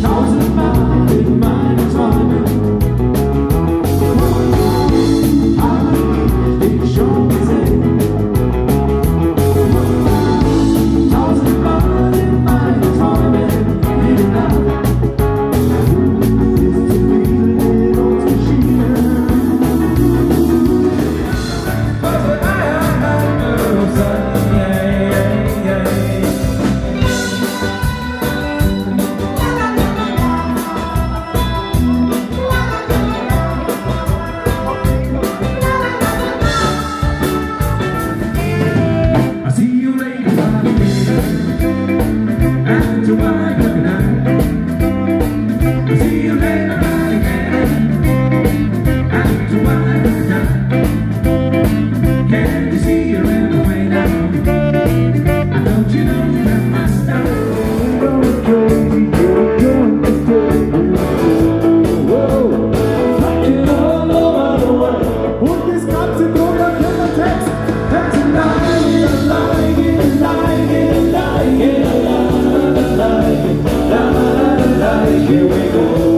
Thousand miles in my Here we go.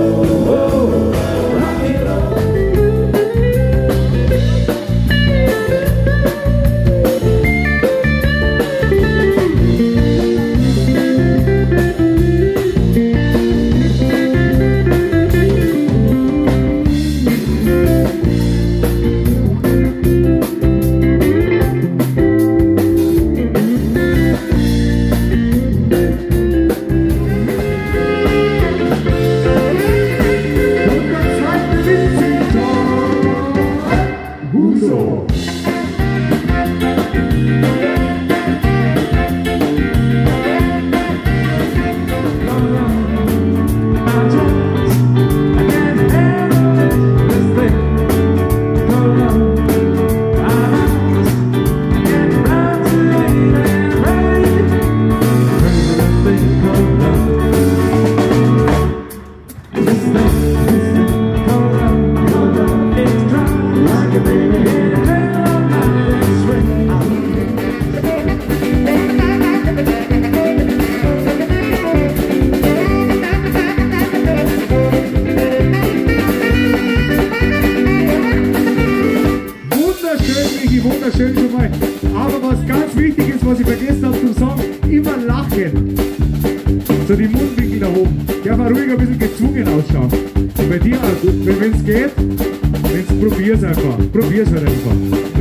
So die Mundwinkel nach oben. Der war ruhig ein bisschen gezwungen ausschauen. Und bei dir auch, wenn es geht, probier's einfach. Probier's halt einfach.